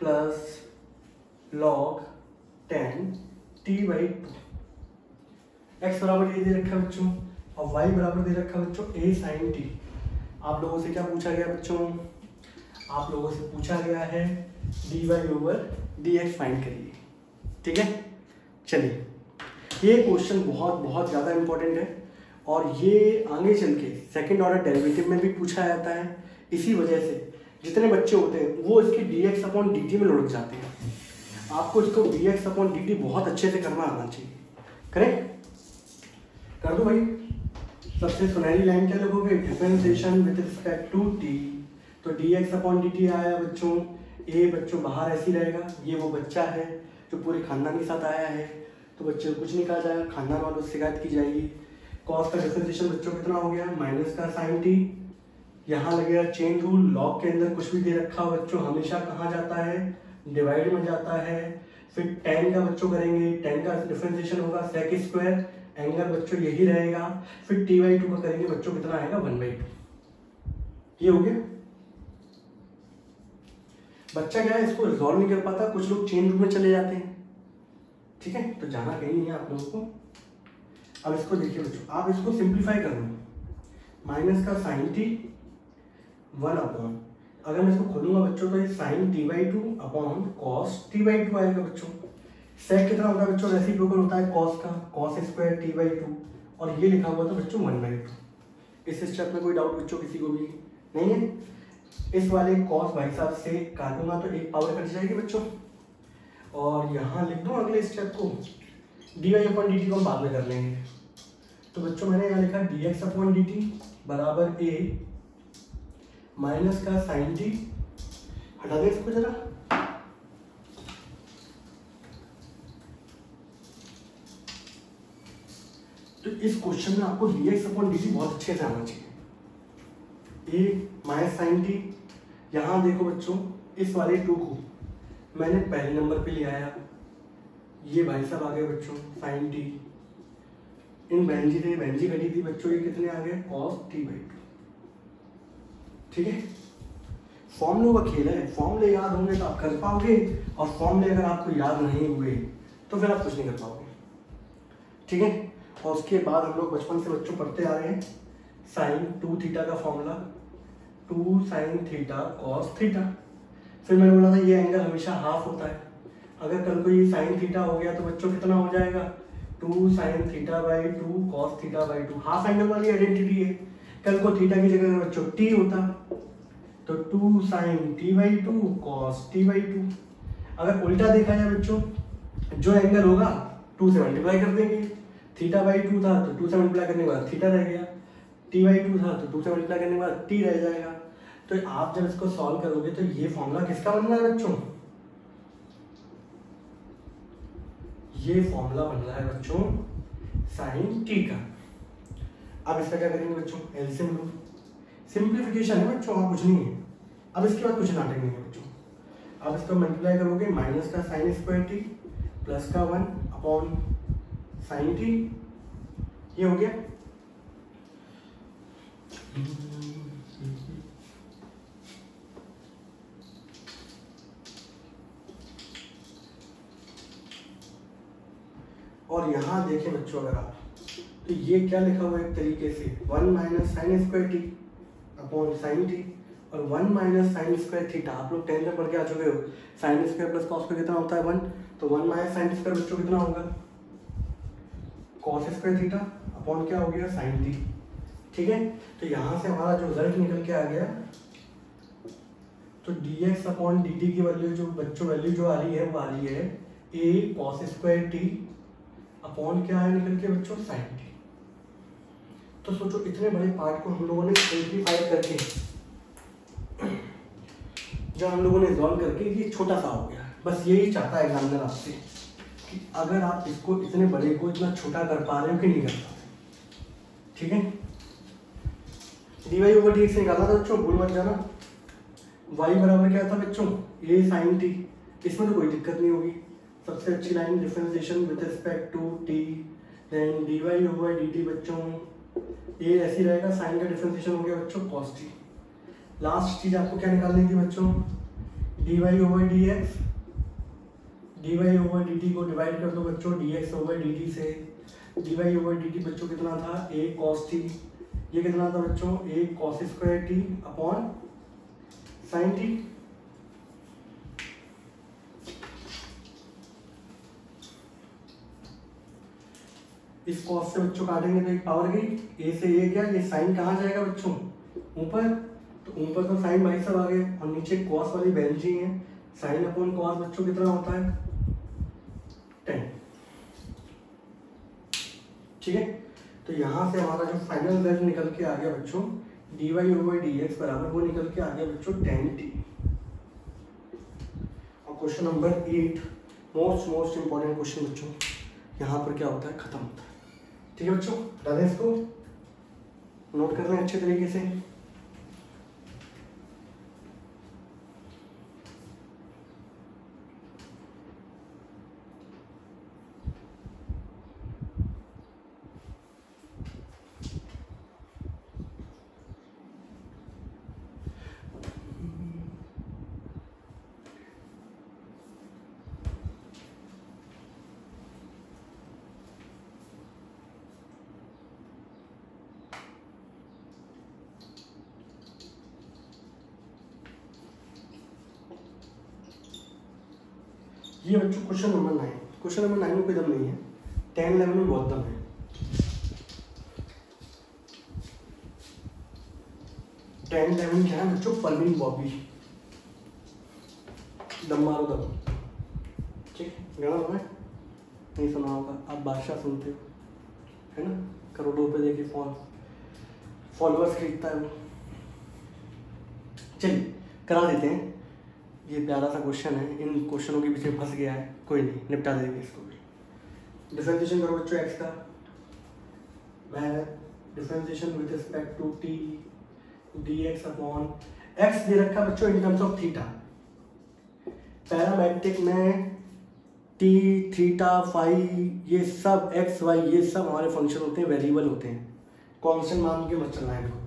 plus log tan t by two x बराबर ए दे रखा बच्चों, और वाई बराबर दे रखा बच्चों ए साइन टी आप लोगों से क्या पूछा गया बच्चों? आप लोगों से पूछा गया है d y over d x find करिए ठीक है? चलिए। ये क्वेश्चन बहुत बहुत ज़्यादा इंपॉर्टेंट है और ये आगे चल के सेकेंड ऑर्डर डेरिवेटिव में भी पूछा जाता है। इसी वजह से जितने बच्चे होते हैं, वो इसके d x upon d t में लुढ़क जाते हैं। आपको इसको d x upon d t बहुत अच्छे से करना आना चाहिए। करेक्ट कर दो भाई। सबसे सुनहरी लाइन क्या लिखोगे differentiation with respect to t तो d x upon d t आया बच्चों। ए बच्चों बाहर ऐसी रहेगा। ये वो बच्चा है जो पूरे खानदान के साथ आया है। तो बच्चे कुछ नहीं कहा जाएगा। खानदान वालों से शिकायत की जाएगी। कॉस का डिफरेंशिएशन बच्चों कितना हो गया? माइनस का साइन टी यहाँ लगेगा चेन रूल लॉग के अंदर कुछ भी दे रखा हो बच्चों, हमेशा कहाँ जाता है? डिवाइड में जाता है। फिर टेन का बच्चों करेंगे। टेन का डिफरेंशिएशन होगा। सेक स्क्वायर एंगल बच्चों यही रहेगा। फिर टी बाई टू का करेंगे। बच्चों कितना आएगा? वन बाई टू ये हो गया? बच्चा क्या है, इसको रिजॉल्व नहीं कर पाता, कुछ लोग चेन रूल में चले जाते हैं। ठीक है? तो जाना कहीं नहीं है आप लोगों को। अब इसको देखिए बच्चों, आप इसको सिंप्लीफाई कर लो। माइनस का साइन टी वन अपॉन अगर मैं इसको खोलूँगा बच्चों तो ये sine t by two upon cos t by two आएगा बच्चों। सेक कितना होता है बच्चों? रेसिप्रोकल होता है कॉस का cos square t by two और ये लिखा हुआ था बच्चों वन बाई टू इस स्टेप में कोई डाउट बच्चों, किसी को भी? नहीं है? इस वाले कॉस भाई साहब से काटूँगा तो एक पावर कट जाएगी बच्चों। और यहाँ लिख दूँ अगले स्टेप को? डी वाई अपॉन डी को हम बाद में कर लेंगे। तो बच्चों, मैंने यहाँ लिखा d x upon d t बराबर ए माइनस का साइन टी हटा दें इसको जरा। तो इस क्वेश्चन में आपको डी एक्स अपॉन डी बहुत अच्छे से आना चाहिए। ए माइनस साइन टी यहाँ देखो बच्चों, इस वाले टू को मैंने पहले नंबर पे ले आया। ये भाई साहब आ गए बच्चों साइन टी इन बेंजी थे बेंजी घटी थी बच्चों, ये कितने आ गए? कॉस टी बाई टू ठीक है? फॉर्मूलों का खेल है। फॉर्मूले याद होंगे तो आप कर पाओगे, और फॉर्मूले अगर आपको याद नहीं हुए तो फिर आप कुछ नहीं कर पाओगे। ठीक है? और उसके बाद हम लोग बचपन से बच्चों पढ़ते आ रहे हैं। साइन टू थीटा का formula two sine theta cos theta फिर मैंने बोला था, ये एंगल हमेशा हाफ़ होता है। अगर कल को ये साइन थीटा हो गया तो बच्चों कितना हो जाएगा? Two sine theta by two cos theta by two half angle वाली आइडेंटिटी है। कल को थीटा की जगह बच्चों टी होता तो two sine t by two cos t by two अगर उल्टा देखा जाए बच्चों, जो एंगल होगा टू से मल्टीप्लाई कर देंगे। थीटा बाई टू था तो टू से मल्टीप्लाई करने के बाद थीटा रह गया। टी बाई टू था तो टू से मल्टीप्लाई करने के बाद टी रह जाएगा। तो आप जब इसको सॉल्व करोगे तो ये फॉर्मूला किसका बन रहा है बच्चों? ये फॉर्मूला बन रहा है बच्चों साइन टी का। अब इसका क्या करेंगे बच्चों? एल्सियम लो। सिंप्लीफिकेशन है बच्चों, और कुछ नहीं है। अब इसके बाद कुछ नाटक नहीं है बच्चों। अब इसको मल्टीप्लाई करोगे माइनस का साइन स्क्वायर टी प्लस का वन अपॉन साइन टी ये हो गया। और यहाँ देखें बच्चों, अगर आप तो ये क्या लिखा हुआ है एक तरीके से? One minus sine square t upon sine t और one minus sine square theta. आप लोग टेंथ में पढ़ के आ चुके हो। Sine square plus cos square कितना होता है? वन। तो वन माइनस साइन स्क्वायर बच्चों कितना होगा? कॉस स्क्वायर थीटा अपॉन क्या हो गया? Sine t. ठीक है? तो यहाँ से हमारा जो रिज़ल्ट निकल के आ गया तो d x upon d t की वैल्यू जो बच्चों वैल्यू जो आ रही है, वो आ रही है a cos square t upon क्या है निकल के बच्चों? साइन टी तो सोचो, इतने बड़े पार्ट को हम लोगों ने सिंप्लीफाई करके जो हम लोगों ने सॉल्व करके, ये छोटा सा हो गया। बस यही चाहता है एग्जामिनर आपसे कि अगर आप इसको इतने बड़े को इतना छोटा कर पा रहे हो कि नहीं कर पा ठीक है? D y over d x निकालना था बच्चों, भूल मत जाना। वाई बराबर क्या था बच्चों? ए साइन टी इसमें तो कोई दिक्कत नहीं होगी। सबसे अच्छी line differentiation with respect to t then d y over d t बच्चों ये ऐसी रहेगा साइन का डिफरेंशिएशन हो गया बच्चों कॉस टी लास्ट चीज़ आपको क्या निकालनी थी बच्चों? D y over d x d y over d t को डिवाइड कर दो बच्चों d x over d t से। D y over d t बच्चों कितना था? ए कॉस टी ये कितना था बच्चों? A cos square t upon sine t इस कॉस से बच्चों काटेंगे तो एक पावर गई। ए से ए गया, ये साइन कहाँ जाएगा बच्चों? ऊपर। तो ऊपर तो साइन भाई सब आ गए। और नीचे कॉस वाली बेंची है। साइन अपॉन कॉस बच्चों कितना होता है। टेन ठीक है? तो यहाँ से हमारा जो फाइनल रिज़ल्ट निकल के आ गया बच्चों d y over d x बराबर वो निकल के आ गया बच्चों टेन टी और question number eight most most important question बच्चों। यहाँ पर क्या होता है? खत्म होता है। ठीक है बच्चों डालें इसको। नोट कर लें अच्छे तरीके से। ये बच्चों question number nine question number nine में कोई दम नहीं है। टेन इलेवन में बहुत दम है। टेन इलेवन क्या है बच्चों? परवीन बॉबी दम मारो दम ठीक है गाना सुना है नहीं सुना होगा, आप बादशाह सुनते हो। है ना? करोड़ों रुपए देके फ़ोन फॉलोअर्स खरीदता है वो। चलिए, करा देते हैं। ये प्यारा सा क्वेश्चन है। इन क्वेश्चनों के पीछे फंस गया है। कोई नहीं, निपटा देंगे इसको भी। डिफरेंशिएशन करो बच्चों एक्स का। मैं differentiation with respect to t d x upon x दे रखा बच्चों in terms of theta parametric में टी थीटा फाई ये सब एक्स वाई ये सब हमारे फ़ंक्शन होते हैं वेरिएबल होते हैं। कांस्टेंट मान के मत चलना है इनको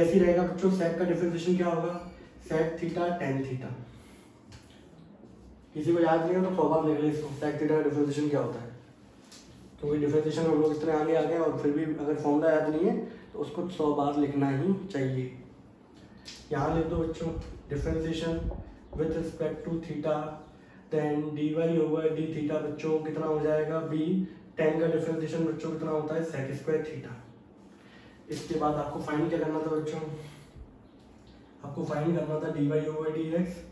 ऐसी रहेगा बच्चों सेक का डिफरेंशिएशन क्या होगा? सेक थीटा टेन थीटा किसी को याद नहीं हो तो बार लिख ले इसको। सेक थीटा डिफरेंशिएशन क्या होता है? क्योंकि डिफरेंशिएशन हम लोग इतने आगे आ गए और फिर भी अगर फॉर्मूला याद नहीं है तो उसको सौ बार लिखना ही चाहिए। यहाँ लिख दो बच्चों differentiation with respect to theta then d y over d theta बच्चों, कितना हो जाएगा? बी टेन का डिफरेंशिएशन बच्चों कितना होता है? सेक स्क्वायर थीटा इसके बाद आपको फाइंड क्या करना था बच्चों? आपको फाइंड करना था d y over d x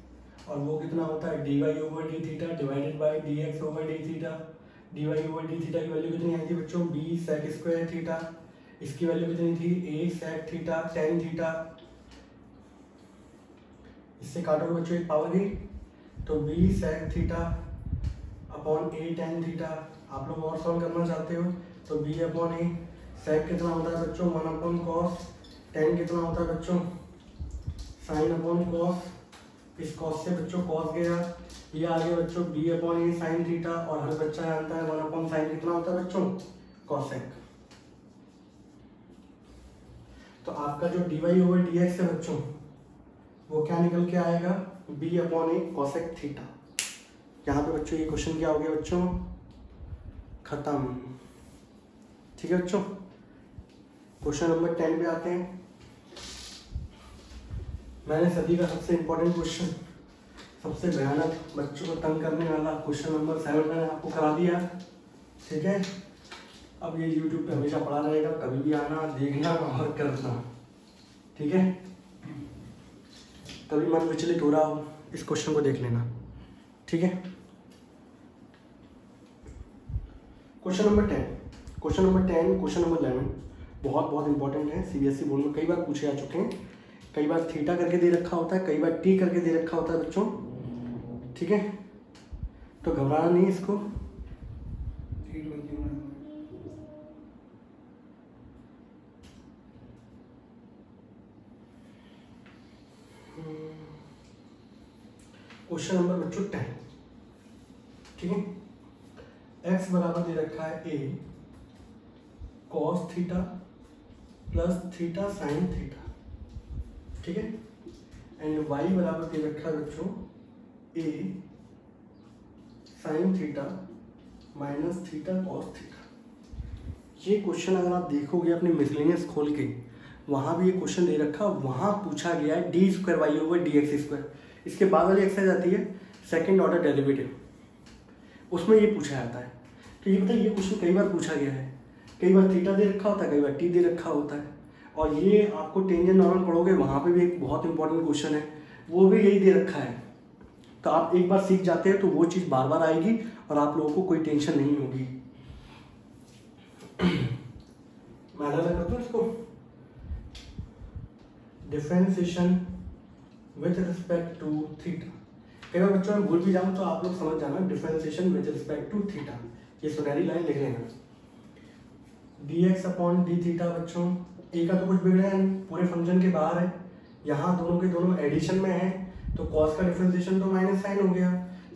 और वो कितना होता है? D y over d theta divided by d x over d theta d y over d theta की वैल्यू कितनी आई थी बच्चों? बी सेक स्क्वायर थीटा इसकी वैल्यू कितनी थी? A sec theta tan theta इससे काटोगे बच्चों, एक पावर गई तो b sec theta upon a tan theta आप लोग और सॉल्व करना चाहते हो? तो बी अपॉन ए सेक कितना होता है बच्चों? वन अपॉन कॉस टेन कितना होता है बच्चों? साइन अपॉन कॉस इस कॉस से बच्चों कॉस गया। ये आ गया बच्चों b upon a sine theta और हर बच्चा जानता है वन अपॉन साइन कितना होता है बच्चों? कॉसेक तो आपका जो d y over d x है बच्चों, वो क्या निकल के आएगा? B upon a cosec theta यहाँ पे बच्चों ये क्वेश्चन क्या हो गया बच्चों? खत्म. ठीक है बच्चों? क्वेश्चन नंबर टेन पे आते हैं। मैंने सदी का सबसे इम्पोर्टेंट क्वेश्चन सबसे भयानक, बच्चों को तंग करने वाला क्वेश्चन नंबर सेवन मैंने आपको करा दिया। ठीक है? अब ये यूट्यूब पे हमेशा पड़ा रहेगा, कभी भी आना, देखना और करना। ठीक है? कभी मन विचलित हो रहा हो, इस क्वेश्चन को देख लेना। ठीक है? Question number ten question number ten question number eleven बहुत बहुत इंपॉर्टेंट है सीबीएसई बोर्ड में कई बार पूछे आ चुके हैं। कई बार थीटा करके दे रखा होता है, कई बार टी करके दे रखा होता है बच्चों। ठीक है? तो घबराना नहीं इसको। क्वेश्चन नंबर बच्चों टेन। ठीक है? एक्स बराबर दे रखा है a cos theta plus theta sine theta ठीक है? एंड वाई बराबर दे रखा बच्चों a sine theta minus theta cos theta ये क्वेश्चन अगर आप देखोगे अपने मिसलेनियस खोल के, वहाँ भी ये क्वेश्चन दे रखा, वहाँ पूछा गया है d square y over d x square इसके बाद वाली एक्सरसाइज आती है सेकेंड ऑर्डर डेरिवेटिव उसमें ये पूछा जाता है। तो ये बताइए, ये क्वेश्चन कई बार पूछा गया है। कई बार थीटा दे रखा होता है, कई बार टी दे रखा होता है। और ये आपको टेंजन नॉर्मल पढ़ोगे, वहाँ पे भी एक बहुत इंपॉर्टेंट क्वेश्चन है। वो भी यही दे रखा है। तो आप एक बार सीख जाते हैं तो वो चीज़ बार बार आएगी और आप लोगों को कोई टेंशन नहीं होगी। मैं अलग करता हूँ इसको। Differentiation with respect to theta कई बार बच्चों में भूल भी जाऊँ तो आप लोग समझ जाना differentiation with respect to theta ये सुनहरी लाइन लिख लेना d x upon d theta बच्चों। ए का तो कुछ बिगड़ा है, पूरे फ़ंक्शन के बाहर है। यहाँ दोनों के दोनों एडिशन में है तो कॉस का डिफ्रेंसिएशन तो माइनस साइन हो गया।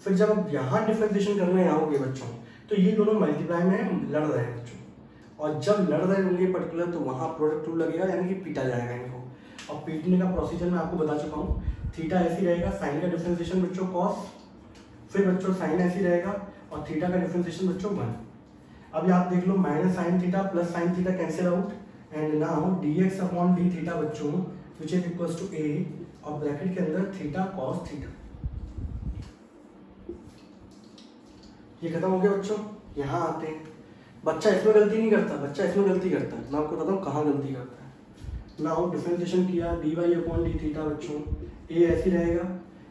फिर जब आप यहाँ डिफ्रेंसिएशन करने आओगे बच्चों तो ये दोनों मल्टीप्लाई में लड़ रहे हैं बच्चों। और जब लड़ रहे होंगे पर्टिकुलर तो वहाँ प्रोडक्ट टू लगेगा, यानी कि पीटा जाएगा इनको। और पीटने का प्रोसीजर मैं आपको बता चुका हूँ। थीटा ऐसी रहेगा साइन का डिफ्रेंसिएशन बच्चों कॉस फिर बच्चों साइन ऐसी रहेगा, और थीटा का डिफ्रेंसिएशन बच्चों वन अभी आप देख लो minus sine theta plus sine theta cancel out and now d x upon d theta बच्चों which is equal to a और ब्रैकेट के अंदर थीटा कॉस थीटा ये खत्म हो गया बच्चों, यहाँ आते हैं। बच्चा इसमें गलती नहीं करता, बच्चा इसमें गलती करता है। मैं आपको बताता हूँ कहाँ गलती करता है। नाउ डिफ्रेंसिएशन किया d y upon d theta बच्चों ए ऐसी रहेगा।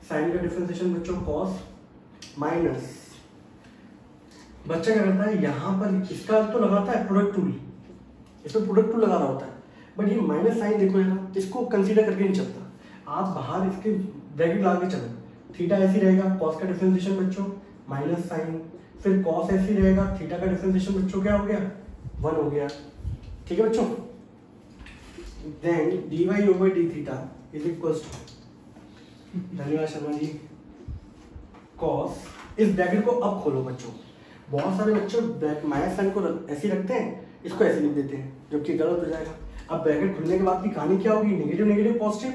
साइन का डिफ्रेंसिएशन बच्चों कॉस माइनस बच्चा क्या करता है, यहाँ पर इसका तो लगाता है प्रोडक्ट टूल इसमें प्रोडक्ट टूल लगा रहा होता है। बट ये माइनस साइन देखो यहाँ इसको कंसीडर करके नहीं चलता। आप बाहर इसके ब्रैकेट लगा के चलो। थीटा ऐसी रहेगा कॉस का डिफ्रेंसिएशन बच्चों माइनस साइन फिर कॉस ऐसी रहेगा थीटा का डिफ्रेंसिएशन बच्चों क्या हो गया? वन हो गया। ठीक है बच्चों? Then d y over d theta is equal to धन्यवाद शर्मा जी कॉस इस ब्रैकेट को अब खोलो बच्चों। बहुत सारे बच्चों माइनस साइन को ऐसे रखते हैं, इसको ऐसे लिख देते हैं। जबकि गलत हो जाएगा। अब ब्रैकेट खुलने के बाद की कहानी क्या होगी? नेगेटिव नेगेटिव पॉजिटिव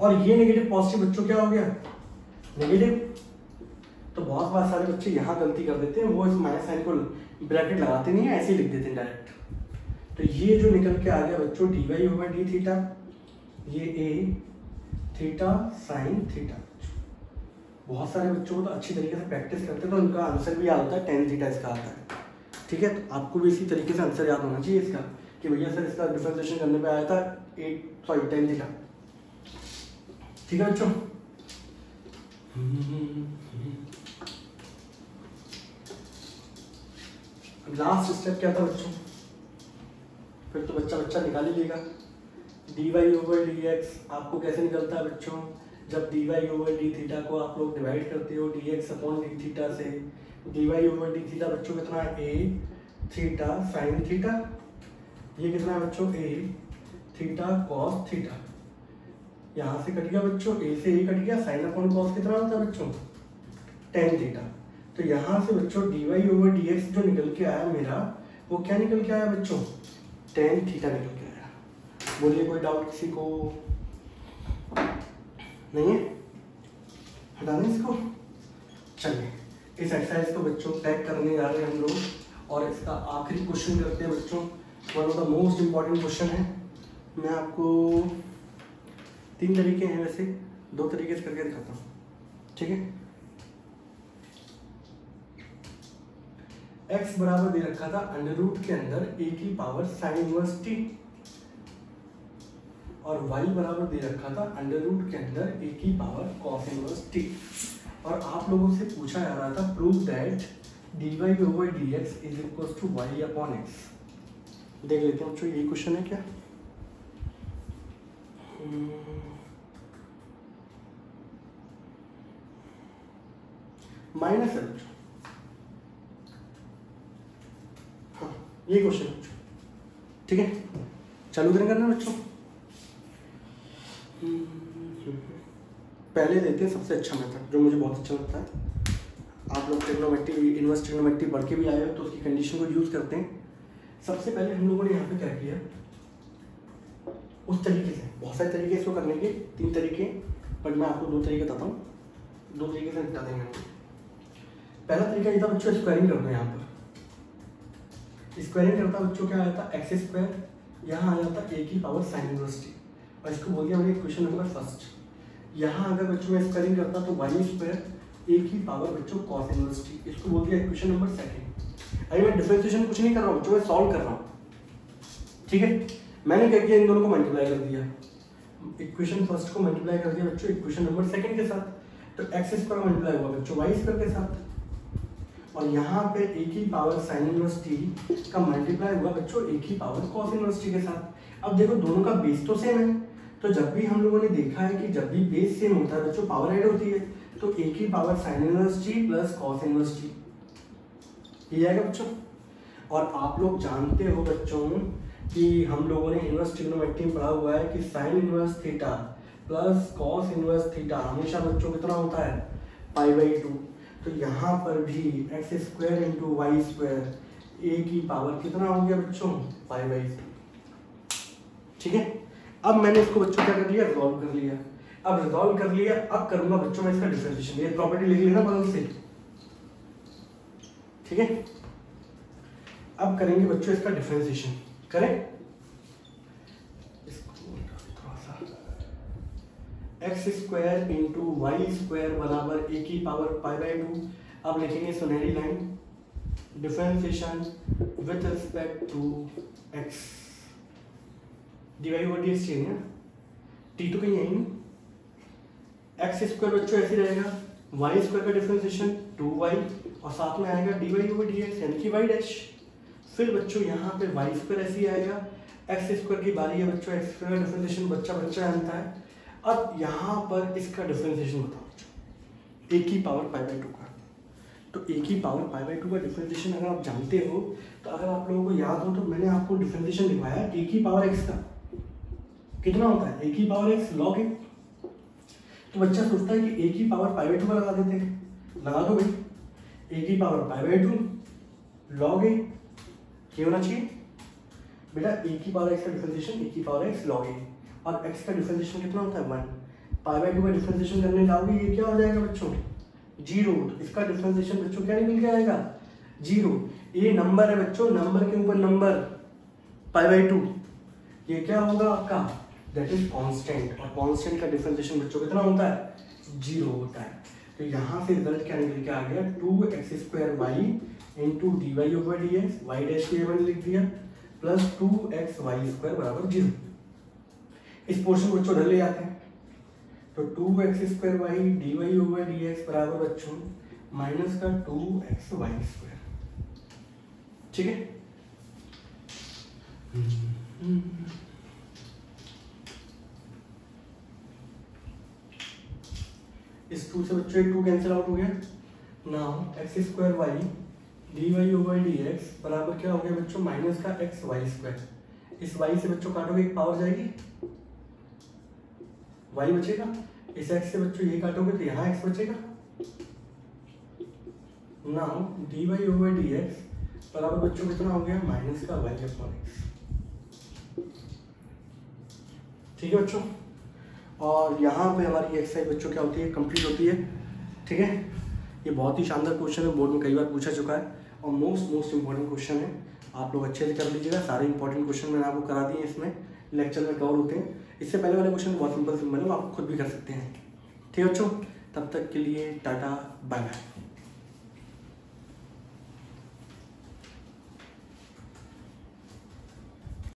और ये नेगेटिव पॉजिटिव बच्चों क्या हो गया? नेगेटिव तो बहुत बार सारे बच्चे यहाँ गलती कर देते हैं, वो इस माइनस साइन को ब्रैकेट लगाते नहीं है, ऐसे ही लिख देते हैं डायरेक्ट तो ये जो निकल के आ गया बच्चों d y over d theta ये ए थीटा साइन थीटा बहुत सारे बच्चों को तो अच्छी तरीके से प्रैक्टिस करते हैं तो उनका आंसर भी होता है टेन थीटा इसका आता है। ठीक है? तो आपको भी इसी तरीके से आंसर याद होना चाहिए इसका, कि भैया सर इसका डिफ्रेंसिएशन करने पे आया था एट सॉरी टेन थीटा ठीक है बच्चों? लास्ट स्टेप क्या था बच्चों? फिर तो बच्चा बच्चा निकाल ही लेगा। D y over d x आपको कैसे निकलता है बच्चों? जब d y over d theta को आप लोग डिवाइड करते हो d x upon d theta से d y over d theta बच्चों कितना ए थीटा साइन थीटा ये कितना है बच्चों? ए थीटा कॉस थीटा यहाँ से कट गया बच्चों? ए से ए कट गया। साइन अपॉन कॉस कितना होता है बच्चों? टेन थीटा तो यहाँ से बच्चों d y over d x जो निकल के आया मेरा, वो क्या निकल के आया बच्चों? टेन थीटा निकल के आया। बोलिए कोई डाउट किसी को? नहीं है? हटा दें इसको? चलिए। इस एक्सरसाइज को बच्चों पैक करने जा रहे हैं हम लोग और इसका आखिरी क्वेश्चन करते हैं बच्चों। One of the most important question है। मैं आपको तीन तरीके हैं वैसे। दो तरीके से करके दिखाता हूँ। ठीक है? X बराबर दे रखा था अंडर रूट के अंदर a की पावर साइन इनवर्स टी और y बराबर दे रखा था अंडर रूट के अंदर a की पावर कॉस इनवर्स t और आप लोगों से पूछा जा रहा था prove that d y over d x is equal to y upon x देख लेते हैं बच्चों यही क्वेश्चन है क्या? Hmm. माइनस है बच्चों। हाँ ये क्वेश्चन है बच्चों। ठीक है? चालू करना करना बच्चों? Hmm. पहले देते हैं सबसे अच्छा मेथड जो मुझे बहुत अच्छा लगता है। आप लोग टेक्नोमेट्री इन्वर्स टेक्नोमेट्री पढ़ के भी आए हो तो उसकी कंडीशन को यूज़ करते हैं। सबसे पहले हम लोगों ने यहाँ पे क्या किया? उस तरीके से, बहुत सारे तरीके इसको करने के, तीन तरीके बट मैं आपको दो तरीके बताता हूँ। दो तरीके से निपटा देंगे पहला तरीका ये था, बच्चों स्क्वायरिंग करना यहाँ पर। स्क्वायरिंग करता बच्चों क्या आया था एक्स स्क्वायर यहाँ आ जाता ए की पावर साइन इनवर्सिटी और इसको बोल दिया क्वेश्चन नंबर फ़र्स्ट यहाँ अगर बच्चों में स्क्वायरिंग करता तो वाई स्क्वायर ए की पावर बच्चों कॉस इनवर्सिटी इसको बोल दिया क्वेश्चन नंबर सेकंड अरे मैं डिफ्रेंसिएशन कुछ नहीं कर रहा हूँ, बच्चों मैं सॉल्व कर रहा हूँ। ठीक है? मैंने क्या किया? इन दोनों को मल्टीप्लाई कर दिया। इक्वेशन फ़र्स्ट को मल्टीप्लाई कर दिया बच्चों इक्वेशन नंबर सेकंड के साथ। तो एक्स स्क्वायर मल्टीप्लाई हुआ बच्चों वाई स्क्वायर के साथ। और यहाँ पे ए की पावर साइन इनवर्स टी का मल्टीप्लाई हुआ बच्चों ए की पावर कॉस इनवर्स टी के साथ। अब देखो, दोनों का बेस तो सेम है। तो जब भी हम लोगों ने देखा है कि जब भी बेस सेम होता है, बच्चों पावर ऐड होती है तो ए की power sine inverse t plus cos inverse t ये आएगा बच्चों। और आप लोग जानते हो बच्चों कि हम लोगों ने इनवर्स ट्रिग्नोमेट्री में पढ़ा हुआ है कि sine inverse theta plus cos inverse theta हमेशा बच्चों कितना होता है? पाई बाई टू तो यहाँ पर भी x square into y square a की पावर कितना हो गया बच्चों? पाई बाई टू ठीक है? अब मैंने इसको बच्चों क्या कर लिया? रिजॉल्व कर लिया। अब रिजॉल्व कर लिया, अब करूँगा बच्चों में इसका डिफरेंशिएशन ये प्रॉपर्टी लिख लेना बदल से ठीक है? अब करेंगे बच्चों इसका डिफरेंशिएशन करें? X square into y square बराबर ए की पावर पाई बाई टू अब लिखेंगे सुनहरी line differentiation with respect to x d y over d x चाहिए टी तो कहीं है ही नहीं। एक्स स्क्वायर बच्चों ऐसे रहेगा। वाई स्क्वायर का डिफरेंशिएशन टू वाई और साथ में आएगा d y over d x यानी कि वाई डैश फिर बच्चों यहाँ पे वाई स्क्वायर ऐसे ही आएगा। एक्स स्क्वायर की बारी है बच्चों एक्स स्क्वायर का डिफरेंशिएशन बच्चा बच्चा जानता है। अब यहाँ पर इसका डिफरेंशिएशन बताओ ए की पावर पाई बाई टू का। तो ए की पावर पाई बाई टू का डिफरेंशिएशन अगर आप जानते हो तो अगर आप लोगों को याद हो तो मैंने आपको डिफरेंशिएशन लिखवाया ए की पावर एक्स का। कितना होता है? एक ही पावर एक्स लॉग ए तो बच्चा सोचता है कि ए की पावर पाई बाई टू लगा देते हैं। लगा दो भाई। ए की power pi by two log a क्या होना चाहिए? बेटा ए की पावर एक्स का डिफरेंशिएशन ए की पावर एक्स लॉग ए और एक्स का डिफरेंशिएशन कितना होता है? वन पाई बाई टू का डिफरेंशिएशन करने जाओगे ये क्या हो जाएगा बच्चों? ज़ीरो तो इसका डिफरेंशिएशन बच्चों क्या निकल के आएगा? ज़ीरो ये नंबर है बच्चों नंबर के ऊपर नंबर पाई बाई टू ये क्या होगा आपका? दैट इज़ कांस्टेंट और कांस्टेंट का डिफरेंशिएशन बच्चों कितना होता है ज़ीरो होता है। तो यहाँ से रिज़ल्ट क्या निकल के आ गया? Two x square y into d y over d x y dash के मैंने लिख दिया plus two x y square बराबर ज़ीरो इस पोर्शन को बच्चों ले जाते हैं। तो two x square y d y over d x बराबर बच्चों माइनस का टू एक्स वाई स्क्वायर ठीक है? इस टू से बच्चों टू कैंसिल आउट हो गया। Now x square y d y over d x बराबर क्या हो गया बच्चों? माइनस का एक्स वाई स्क्वायर इस वाई से बच्चों काटोगे, एक पावर जाएगी। वाई बचेगा। इस एक्स से बच्चों ये काटोगे तो यहाँ एक्स बचेगा। Now d y over d x बराबर बच्चों कितना हो गया? माइनस का वाई अपॉन एक्स ठीक है बच्चों? और यहाँ पे हमारी एक्सरसाइज बच्चों क्या होती है? कंप्लीट होती है। ठीक है? ये बहुत ही शानदार क्वेश्चन है। बोर्ड में कई बार पूछा चुका है। और मोस्ट मोस्ट इंपॉर्टेंट क्वेश्चन है। आप लोग अच्छे से कर लीजिएगा। सारे इंपॉर्टेंट क्वेश्चन मैंने आपको करा दिए इसमें। लेक्चर में कवर होते हैं। इससे पहले वाले क्वेश्चन बहुत सिंपल सिंपल है। आप खुद भी कर सकते हैं। ठीक है बच्चों? तब तक के लिए टाटा बाय बाय